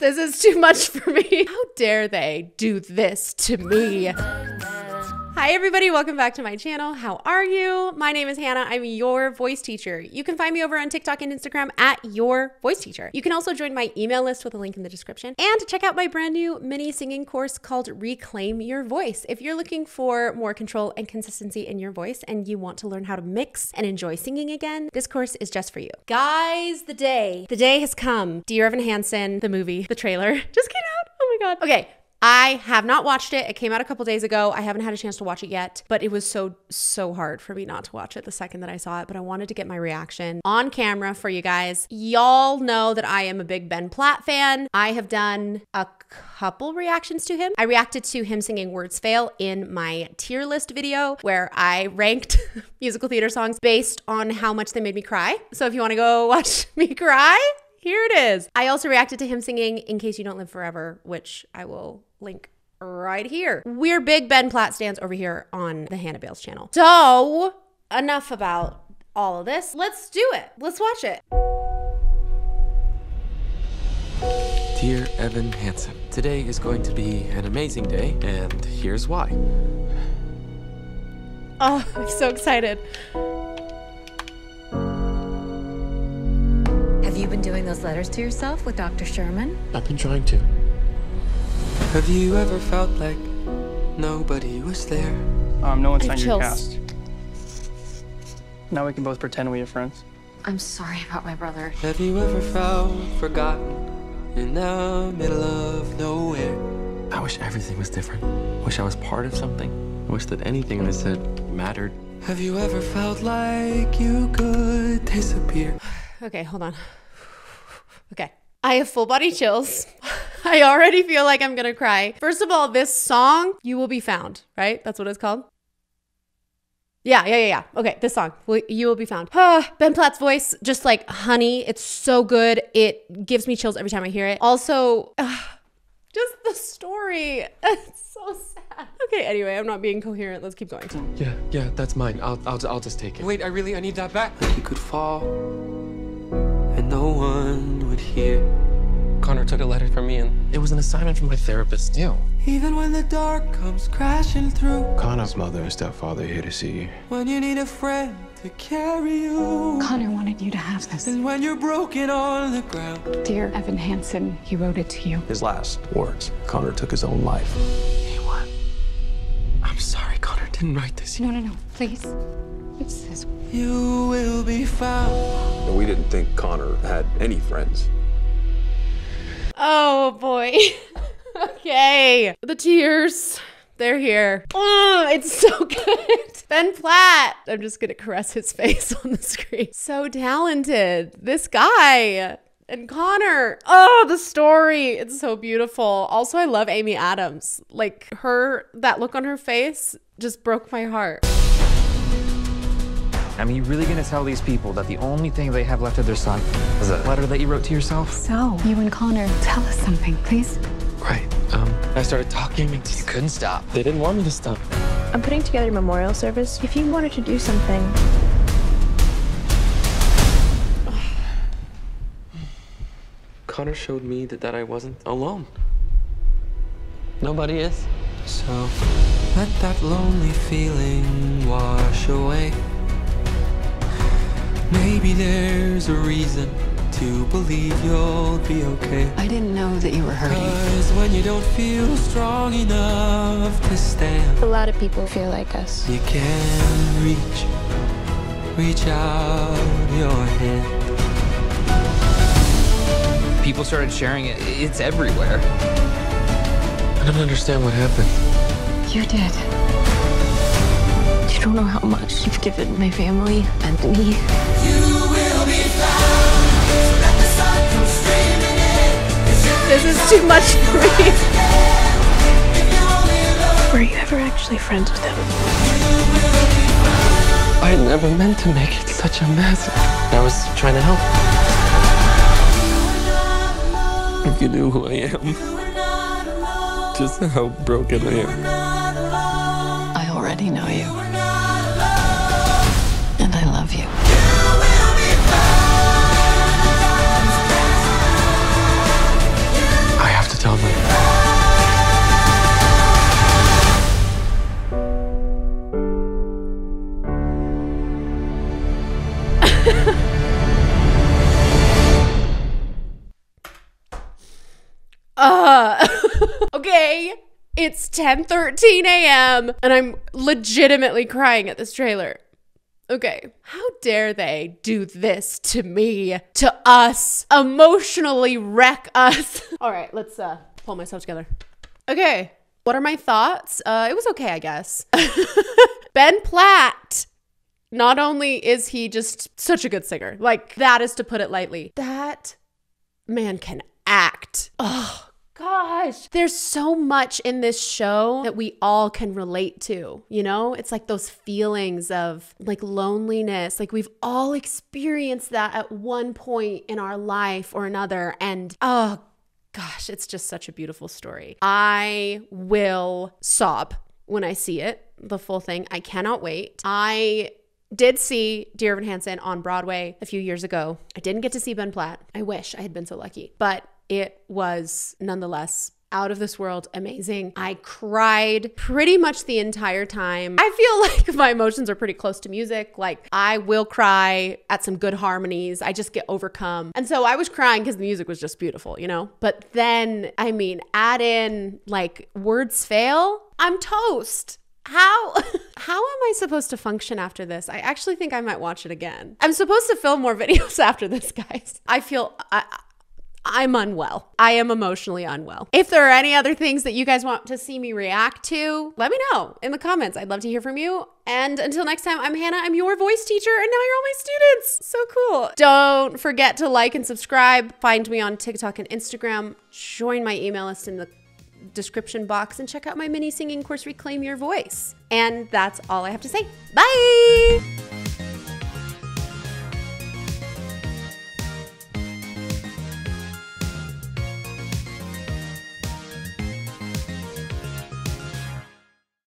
This is too much for me. How dare they do this to me? Hi, everybody. Welcome back to my channel. How are you? My name is Hannah. I'm your voice teacher. You can find me over on TikTok and Instagram at your voice teacher. You can also join my email list with a link in the description and check out my brand new mini singing course called Reclaim Your Voice. If you're looking for more control and consistency in your voice and you want to learn how to mix and enjoy singing again, this course is just for you. Guys, the day, the day has come. Dear Evan Hansen, the movie, the trailer just came out. Oh my God. Okay. I have not watched it. It came out a couple days ago. I haven't had a chance to watch it yet, but it was so, so hard for me not to watch it the second that I saw it. But I wanted to get my reaction on camera for you guys. Y'all know that I am a big Ben Platt fan. I have done a couple reactions to him. I reacted to him singing Words Fail in my tier list video where I ranked musical theater songs based on how much they made me cry. So if you want to go watch me cry, here it is. I also reacted to him singing In Case You Don't Live Forever, which I will link right here. We're big Ben Platt stands over here on the Hannah Bayles channel. So, enough about all of this. Let's do it. Let's watch it. Dear Evan Hansen, today is going to be an amazing day, and here's why. Oh, I'm so excited. You been doing those letters to yourself with Dr. Sherman? I've been trying to. Have you ever felt like nobody was there? Um, no one I have signed your chills. cast. Now we can both pretend we are friends. I'm sorry about my brother. Have you ever felt forgotten in the middle of nowhere? I wish everything was different. Wish I was part of something. I wish that anything I said mattered. Have you ever felt like you could disappear? Okay, hold on. Okay. I have full body chills. I already feel like I'm gonna cry. First of all, this song, You Will Be Found, right? That's what it's called? Yeah, yeah, yeah, yeah. Okay, this song, Will- You Will Be Found. Ah, ben Platt's voice, just like honey. It's so good. It gives me chills every time I hear it. Also, just the story. It's so sad. Okay, anyway, I'm not being coherent. Let's keep going. Yeah, yeah, that's mine. I'll, I'll, I'll just take it. Wait, I really, I need that back. You could fall, and no one would hear. Connor took a letter from me, and it was an assignment from my therapist. Ew. Even when the dark comes crashing through, Connor's mother and stepfather here to see you. when you need a friend to carry you, Connor wanted you to have this. and when you're broken on the ground. Dear Evan Hansen, he wrote it to you. His last words, Connor took his own life. Hey, what? I'm sorry, Connor didn't write this. No, no, no, please. It says, You will be found. We didn't think Connor had any friends. Oh boy. okay. The tears. They're here. Oh, it's so good. Ben Platt. I'm just going to caress his face on the screen. So talented. This guy. And Connor. Oh, the story. It's so beautiful. Also, I love Amy Adams. Like her, that look on her face just broke my heart. I mean, you really gonna tell these people that the only thing they have left of their son is a letter that you wrote to yourself? So, you and Connor, tell us something, please. Right. Um, I started talking. And You couldn't stop. they didn't want me to stop. I'm putting together a memorial service. If you wanted to do something, Connor showed me that, that I wasn't alone. Nobody is. So let that lonely feeling wash away. Maybe there's a reason to believe you'll be okay. I didn't know that you were hurting. Cause when you don't feel strong enough to stand, a lot of people feel like us. you can reach, reach out your hand. People started sharing it. It's everywhere. I don't understand what happened. You did. You don't know how much you've given my family and me. This is too much for me. Were you ever actually friends with him? I never meant to make it such a mess. I was trying to help. If you knew who I am, just how broken I am already know you. And I love you. I have to tell them. uh okay it's 10 13 a.m. and I'm legitimately crying at this trailer. Okay, how dare they do this to me, to us, emotionally wreck us? All right, let's uh, pull myself together. Okay, what are my thoughts? Uh, it was okay, I guess. ben Platt. Not only is he just such a good singer, like that is to put it lightly, that man can act. Oh, gosh. There's so much in this show that we all can relate to, you know? It's like those feelings of like loneliness. Like we've all experienced that at one point in our life or another. And oh, gosh, it's just such a beautiful story. I will sob when I see it, the full thing. I cannot wait. I did see Dear Evan Hansen on Broadway a few years ago. I didn't get to see Ben Platt. I wish I had been so lucky, but it was nonetheless out of this world amazing. I cried pretty much the entire time. I feel like my emotions are pretty close to music. Like I will cry at some good harmonies. I just get overcome. And so I was crying because the music was just beautiful, you know? But then, I mean, add in like words fail, I'm toast how how am I supposed to function after this? I actually think I might watch it again. I'm supposed to film more videos after this, guys. I feel I, I'm unwell. I am emotionally unwell. If there are any other things that you guys want to see me react to, let me know in the comments. I'd love to hear from you. And until next time, I'm Hannah. I'm your voice teacher, and now you're all my students. So cool. Don't forget to like and subscribe. Find me on TikTok and Instagram. Join my email list in the description box and check out my mini singing course, Reclaim Your Voice. And that's all I have to say. Bye.